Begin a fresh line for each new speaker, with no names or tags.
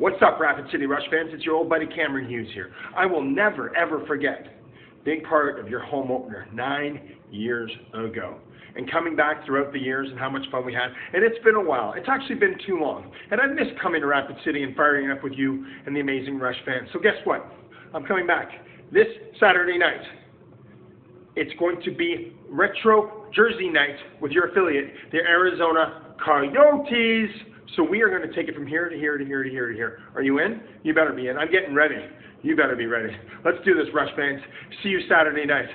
What's up, Rapid City Rush fans? It's your old buddy Cameron Hughes here. I will never, ever forget being part of your home opener nine years ago. And coming back throughout the years and how much fun we had. And it's been a while. It's actually been too long. And I miss coming to Rapid City and firing up with you and the amazing Rush fans. So guess what? I'm coming back this Saturday night. It's going to be Retro Jersey Night with your affiliate, the Arizona Coyotes. So we are going to take it from here to here to here to here to here. Are you in? You better be in. I'm getting ready. You better be ready. Let's do this, Rush fans. See you Saturday night.